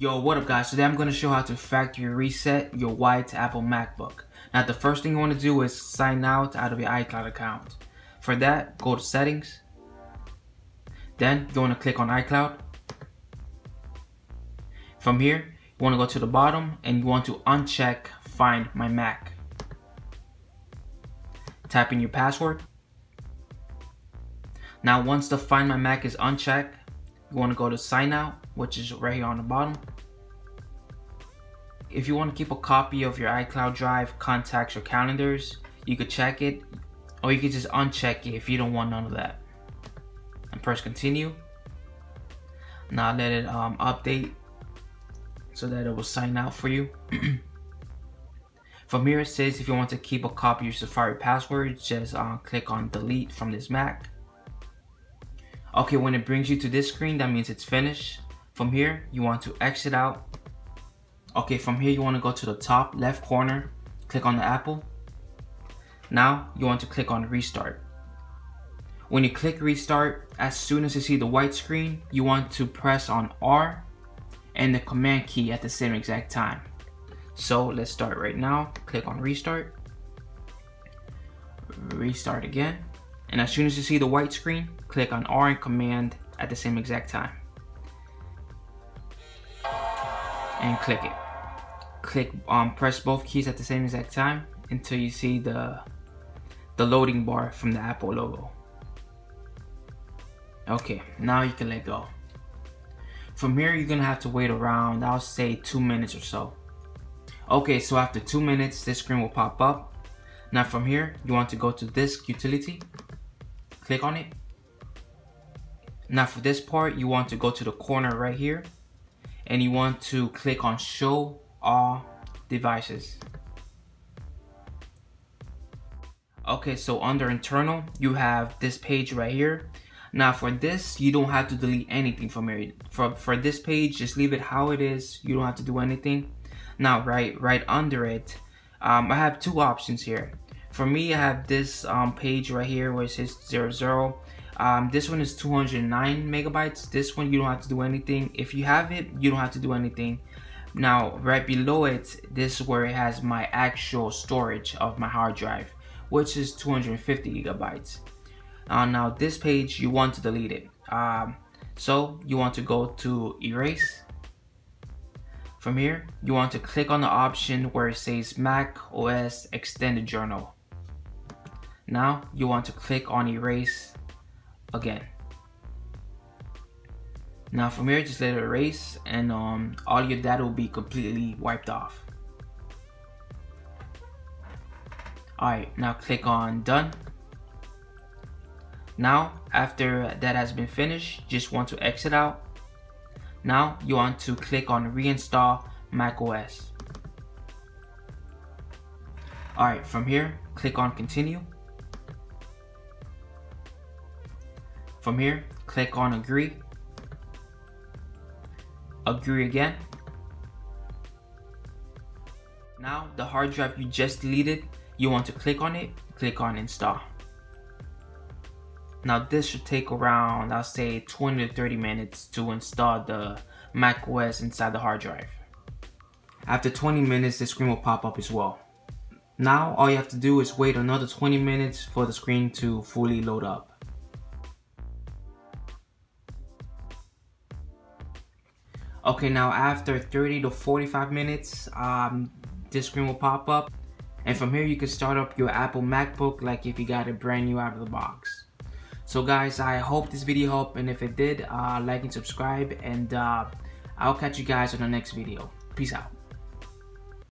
Yo, what up guys? Today I'm going to show how to factory reset your white Apple MacBook. Now the first thing you want to do is sign out out of your iCloud account. For that, go to settings. Then you want to click on iCloud. From here, you want to go to the bottom and you want to uncheck find my Mac. Type in your password. Now once the find my Mac is unchecked, you want to go to sign out, which is right here on the bottom. If you want to keep a copy of your iCloud Drive, contacts, or calendars, you could check it, or you could just uncheck it if you don't want none of that. And press continue. Now let it um, update so that it will sign out for you. From here it says if you want to keep a copy of your Safari password, just uh, click on delete from this Mac. Okay, when it brings you to this screen, that means it's finished. From here, you want to exit out. Okay, from here, you want to go to the top left corner, click on the Apple. Now, you want to click on restart. When you click restart, as soon as you see the white screen, you want to press on R and the command key at the same exact time. So let's start right now. Click on restart. Restart again. And as soon as you see the white screen, click on R and Command at the same exact time. And click it. Click, um, press both keys at the same exact time until you see the, the loading bar from the Apple logo. Okay, now you can let go. From here, you're gonna have to wait around, I'll say two minutes or so. Okay, so after two minutes, this screen will pop up. Now from here, you want to go to Disk Utility click on it. Now for this part, you want to go to the corner right here and you want to click on show all devices. Okay, so under internal, you have this page right here. Now for this, you don't have to delete anything from here. For, for this page, just leave it how it is. You don't have to do anything. Now right, right under it, um, I have two options here. For me, I have this um, page right here where it says 00. Um, this one is 209 megabytes. This one, you don't have to do anything. If you have it, you don't have to do anything. Now, right below it, this is where it has my actual storage of my hard drive, which is 250 gigabytes. Uh, now, this page, you want to delete it. Um, so, you want to go to Erase. From here, you want to click on the option where it says Mac OS Extended Journal. Now you want to click on erase again. Now from here, just let it erase and um, all your data will be completely wiped off. Alright, now click on done. Now, after that has been finished, just want to exit out. Now, you want to click on reinstall macOS. Alright, from here, click on continue. From here, click on agree. Agree again. Now, the hard drive you just deleted, you want to click on it, click on install. Now this should take around, I'll say 20 to 30 minutes to install the Mac OS inside the hard drive. After 20 minutes, the screen will pop up as well. Now, all you have to do is wait another 20 minutes for the screen to fully load up. Okay, now after 30 to 45 minutes, um, this screen will pop up. And from here, you can start up your Apple MacBook like if you got it brand new out of the box. So guys, I hope this video helped. And if it did, uh, like and subscribe. And uh, I'll catch you guys on the next video. Peace out.